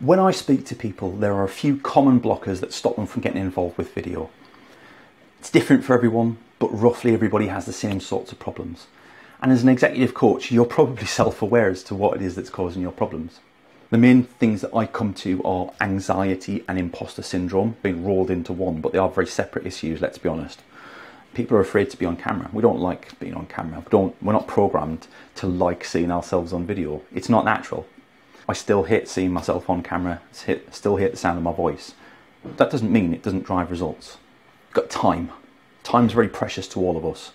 When I speak to people, there are a few common blockers that stop them from getting involved with video. It's different for everyone, but roughly everybody has the same sorts of problems. And as an executive coach, you're probably self aware as to what it is that's causing your problems. The main things that I come to are anxiety and imposter syndrome being rolled into one, but they are very separate issues, let's be honest. People are afraid to be on camera. We don't like being on camera. We don't, we're not programmed to like seeing ourselves on video. It's not natural. I still hate seeing myself on camera, still hate the sound of my voice. That doesn't mean it doesn't drive results. You've got time. Time's very precious to all of us.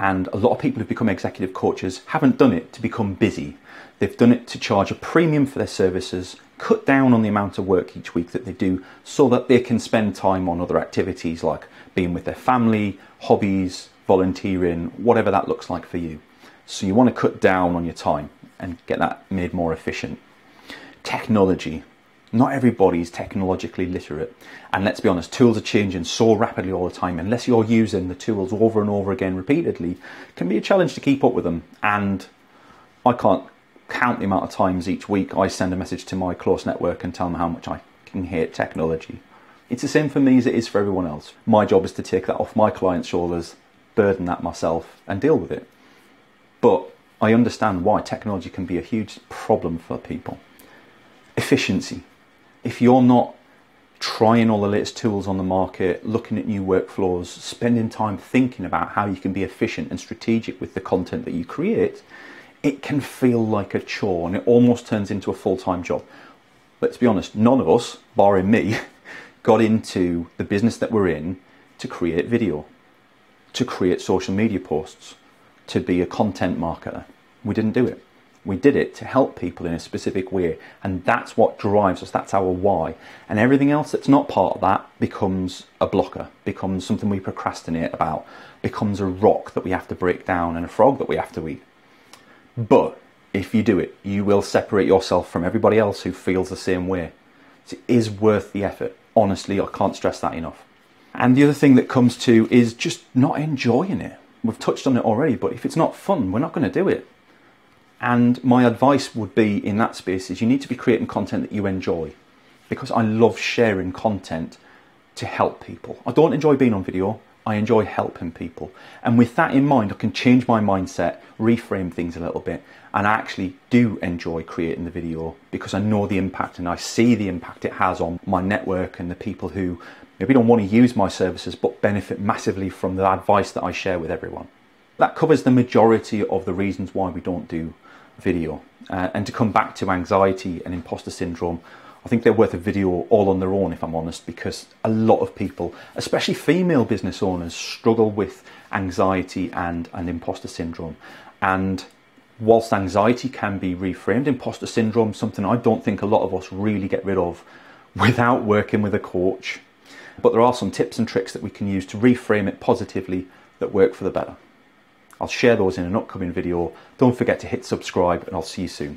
And a lot of people who've become executive coaches haven't done it to become busy. They've done it to charge a premium for their services, cut down on the amount of work each week that they do so that they can spend time on other activities like being with their family, hobbies, volunteering, whatever that looks like for you. So you want to cut down on your time and get that made more efficient technology. Not everybody's technologically literate. And let's be honest, tools are changing so rapidly all the time. Unless you're using the tools over and over again repeatedly, can be a challenge to keep up with them. And I can't count the amount of times each week I send a message to my close network and tell them how much I can hate technology. It's the same for me as it is for everyone else. My job is to take that off my clients' shoulders, burden that myself, and deal with it. But I understand why technology can be a huge problem for people efficiency. If you're not trying all the latest tools on the market, looking at new workflows, spending time thinking about how you can be efficient and strategic with the content that you create, it can feel like a chore and it almost turns into a full time job. Let's be honest, none of us, barring me, got into the business that we're in to create video, to create social media posts, to be a content marketer. We didn't do it. We did it to help people in a specific way, and that's what drives us. That's our why. And everything else that's not part of that becomes a blocker, becomes something we procrastinate about, becomes a rock that we have to break down and a frog that we have to eat. But if you do it, you will separate yourself from everybody else who feels the same way. It is worth the effort. Honestly, I can't stress that enough. And the other thing that comes to is just not enjoying it. We've touched on it already, but if it's not fun, we're not going to do it. And my advice would be in that space is you need to be creating content that you enjoy because I love sharing content to help people. I don't enjoy being on video, I enjoy helping people. And with that in mind, I can change my mindset, reframe things a little bit, and I actually do enjoy creating the video because I know the impact and I see the impact it has on my network and the people who maybe don't want to use my services but benefit massively from the advice that I share with everyone. That covers the majority of the reasons why we don't do video. Uh, and to come back to anxiety and imposter syndrome, I think they're worth a video all on their own, if I'm honest, because a lot of people, especially female business owners, struggle with anxiety and, and imposter syndrome. And whilst anxiety can be reframed, imposter syndrome something I don't think a lot of us really get rid of without working with a coach. But there are some tips and tricks that we can use to reframe it positively that work for the better. I'll share those in an upcoming video. Don't forget to hit subscribe and I'll see you soon.